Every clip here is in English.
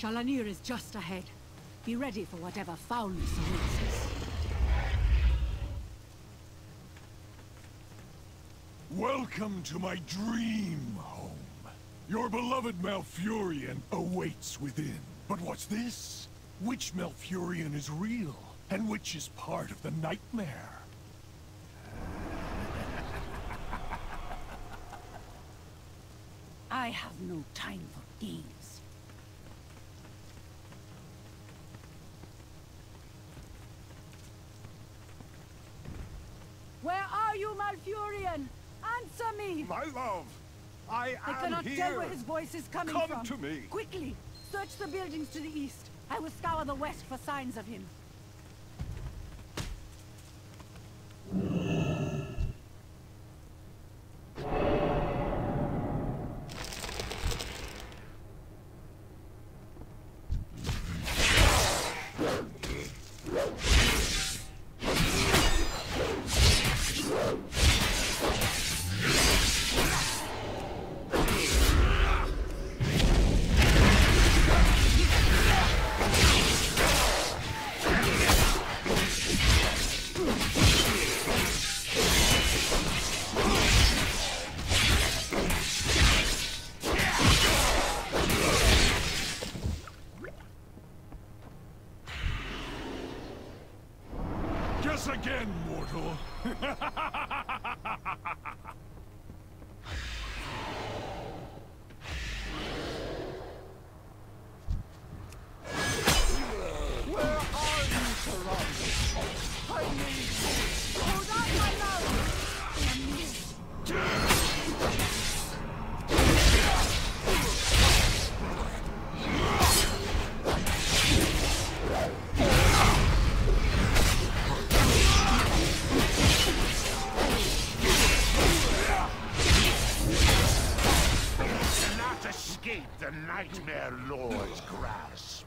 Shala'nir is just ahead. Be ready for whatever foulness awaits us. Welcome to my dream home. Your beloved Malfurion awaits within. But what's this? Which Malfurion is real, and which is part of the nightmare? I have no time for games. Where are you, Answer me! My love, I I am cannot here. tell where his voice is coming Come from. to me. Quickly! Search the buildings to the east. I will scour the west for signs of him. ハハ。The Nightmare Lord's grasp.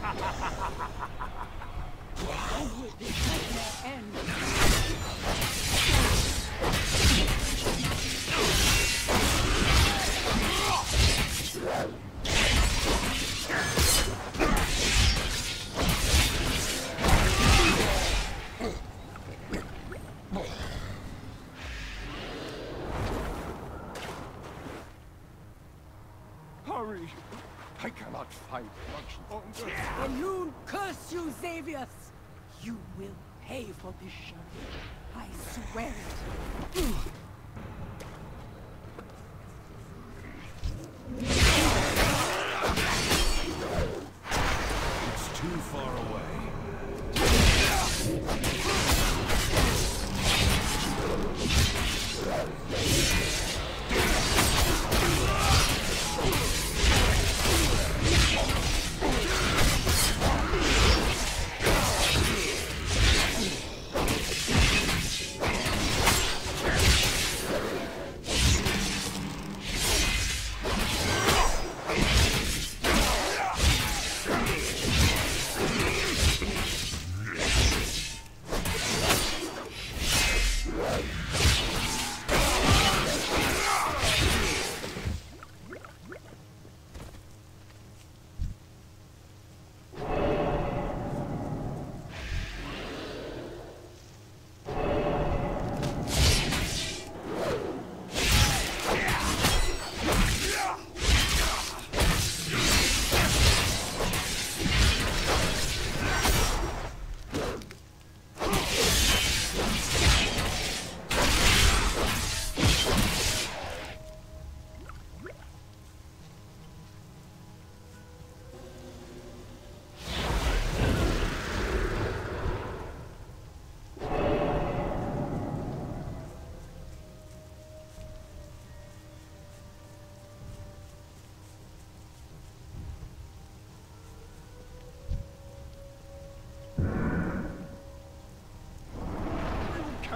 End. I cannot fight much longer. Elune, curse you, Xavius! You will pay for this journey. I swear it.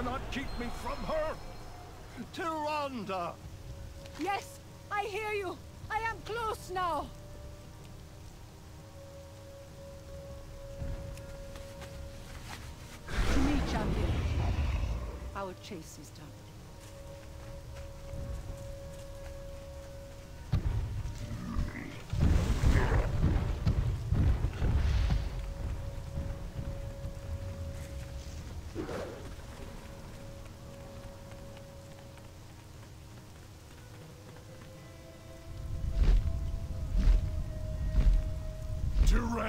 Cannot keep me from her. Tyrande! Yes, I hear you. I am close now. To me, champion. Our chase is done.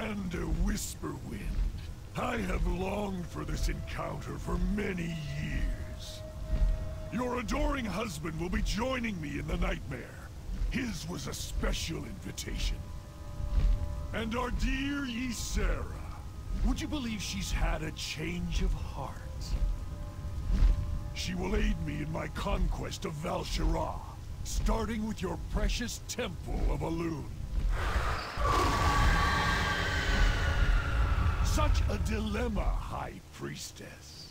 Tyrande Whisperwind. I have longed for this encounter for many years. Your adoring husband will be joining me in the nightmare. His was a special invitation. And our dear Ysera. Would you believe she's had a change of heart? She will aid me in my conquest of Val'sharah, starting with your precious Temple of Elune. Such a dilemma, High Priestess.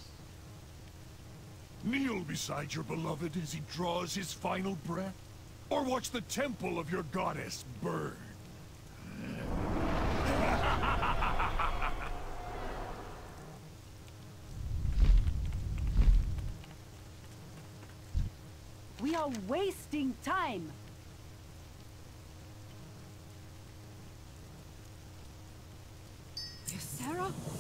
Kneel beside your beloved as he draws his final breath? Or watch the temple of your goddess burn? We are wasting time. Sarah?